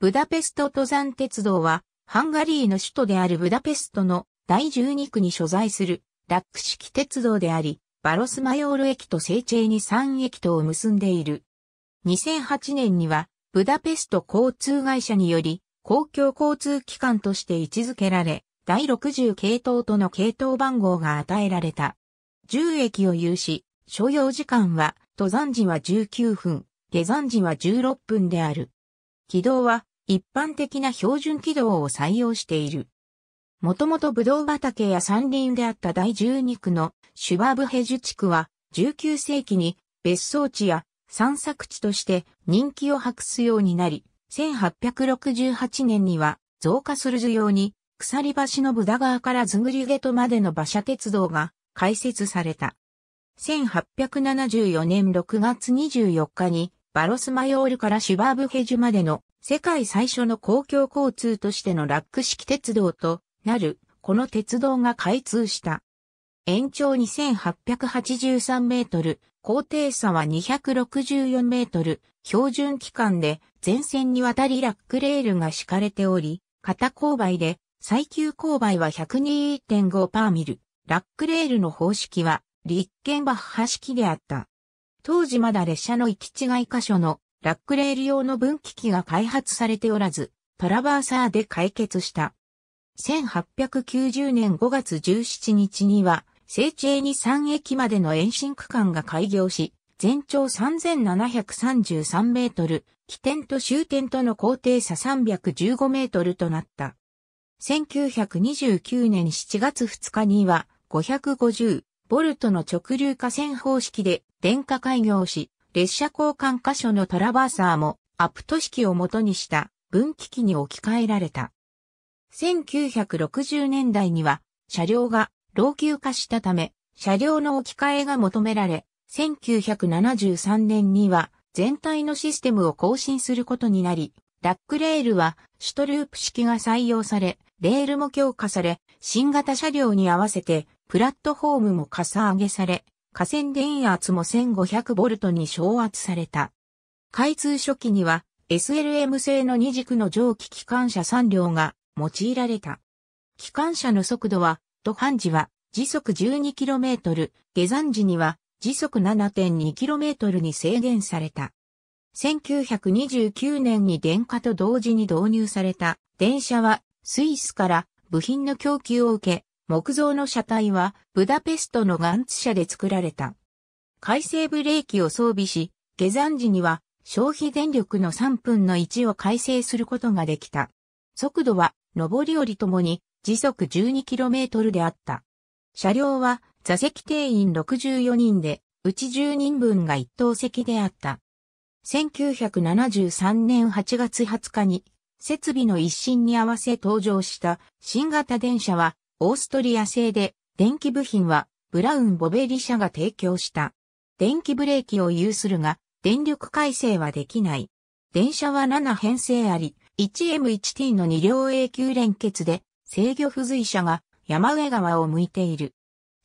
ブダペスト登山鉄道は、ハンガリーの首都であるブダペストの第12区に所在するラック式鉄道であり、バロスマヨール駅とセーチェーニ3駅とを結んでいる。2008年には、ブダペスト交通会社により、公共交通機関として位置づけられ、第60系統との系統番号が与えられた。10駅を有し、所要時間は、登山時は19分、下山時は16分である。軌道は、一般的な標準軌道を採用している。もともとブドウ畑や山林であった第12区のシュバーブヘジュ地区は19世紀に別荘地や散策地として人気を博すようになり、1868年には増加する需要に鎖橋のブダ川からズグリゲトまでの馬車鉄道が開設された。1874年6月24日にバロスマヨールからシュバーブヘジュまでの世界最初の公共交通としてのラック式鉄道となる、この鉄道が開通した。延長2883メートル、高低差は264メートル、標準期間で全線にわたりラックレールが敷かれており、片勾配で最急勾配は102.5パーミル。ラックレールの方式は、リッケンバッハ式であった。当時まだ列車の行き違い箇所のラックレール用の分岐器が開発されておらず、トラバーサーで解決した。1890年5月17日には、聖地に3駅までの延伸区間が開業し、全長3733メートル、起点と終点との高低差315メートルとなった。1929年7月2日には、550ボルトの直流化線方式で電化開業し、列車交換箇所のトラバーサーもアプト式を元にした分岐器に置き換えられた。1960年代には車両が老朽化したため車両の置き換えが求められ、1973年には全体のシステムを更新することになり、ラックレールはシュトループ式が採用され、レールも強化され、新型車両に合わせてプラットフォームもかさ上げされ、河川電圧も 1500V に昇圧された。開通初期には SLM 製の二軸の蒸気機関車3両が用いられた。機関車の速度は、途半時は時速 12km、下山時には時速 7.2km に制限された。1929年に電化と同時に導入された電車はスイスから部品の供給を受け、木造の車体はブダペストのガンツ車で作られた。回生ブレーキを装備し、下山時には消費電力の3分の1を改正することができた。速度は上り下りともに時速 12km であった。車両は座席定員64人で、うち10人分が一等席であった。1973年8月20日に設備の一新に合わせ登場した新型電車はオーストリア製で、電気部品はブラウン・ボベリ社が提供した。電気ブレーキを有するが、電力改正はできない。電車は7編成あり、1M1T の2両永久連結で、制御不随車が山上川を向いている。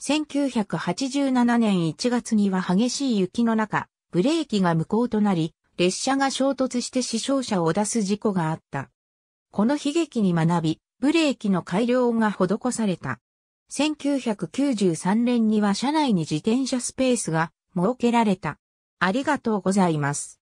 1987年1月には激しい雪の中、ブレーキが無効となり、列車が衝突して死傷者を出す事故があった。この悲劇に学び、ブレーキの改良が施された。1993年には車内に自転車スペースが設けられた。ありがとうございます。